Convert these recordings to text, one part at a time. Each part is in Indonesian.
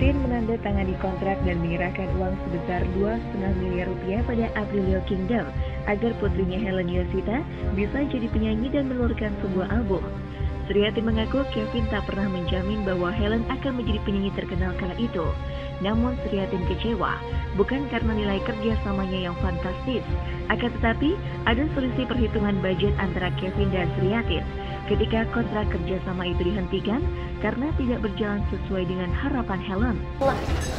menandatangani kontrak dan menyerahkan uang sebesar 2,5 miliar rupiah pada Aprilio Kingdom agar putrinya Helen Yosita bisa jadi penyanyi dan mengeluarkan sebuah album. Suryati mengaku Kevin tak pernah menjamin bahwa Helen akan menjadi penyanyi terkenal kala itu. Namun Suryatin kecewa, bukan karena nilai kerjasamanya yang fantastis, akan tetapi ada selisih perhitungan budget antara Kevin dan Suryatin ketika kontrak kerjasama itu dihentikan karena tidak berjalan sesuai dengan harapan Helen.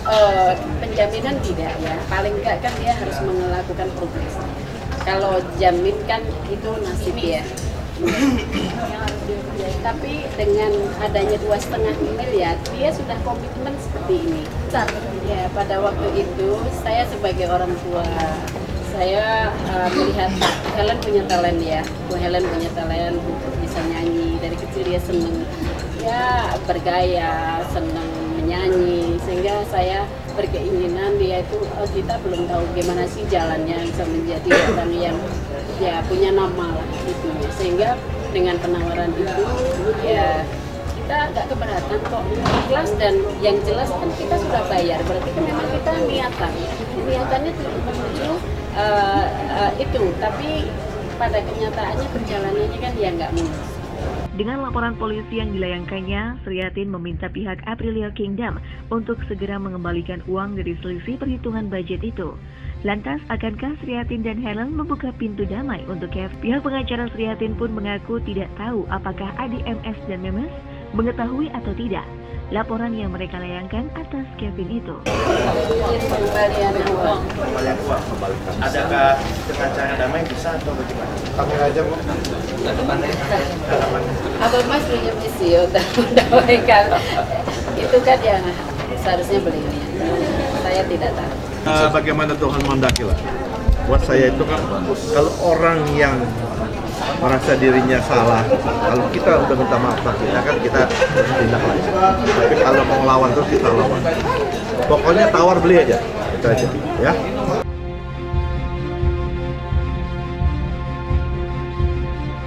Uh, penjaminan tidak ya, paling enggak kan dia harus melakukan progres. Kalau jamin kan itu nasib ya tapi dengan adanya dua setengah miliar dia sudah komitmen seperti ini. Ya pada waktu itu saya sebagai orang tua saya uh, melihat Helen punya talent ya. Bu Helen punya talent untuk bisa nyanyi. Dari kecil dia seneng ya bergaya senang menyanyi. Sehingga saya berkeinginan dia itu oh, kita belum tahu gimana sih jalannya bisa menjadi orang yang ya punya nama lah gitu sehingga dengan penawaran itu ya kita nggak keberatan kok. Ikhlas dan yang jelas kan kita sudah bayar. Berarti kan memang kita niatan. Niatannya menuju uh, uh, itu. Tapi pada kenyataannya perjalanannya kan ya nggak mulus dengan laporan polisi yang dilayangkannya, Sriatin meminta pihak Aprilia Kingdom untuk segera mengembalikan uang dari selisih perhitungan budget itu. Lantas, akankah Sriatin dan Helen membuka pintu damai untuk Kev? Pihak pengacara Sriatin pun mengaku tidak tahu apakah ADMS dan Memes mengetahui atau tidak laporan yang mereka layangkan atas Kevin itu. Adakah dengan cara damai bisa atau bagaimana? Panggil aja bu. Apa Mas punya misi untuk mendamaikan? Itu kan yang seharusnya beliau. Saya tidak tahu. Uh, bagaimana Tuhan mendaki lah. Buat saya itu kan kalau orang yang merasa dirinya salah kalau kita udah minta maaf sama kita kan kita tindak lanjut tapi kalau mau lawan terus kita lawan pokoknya tawar beli aja itu aja ya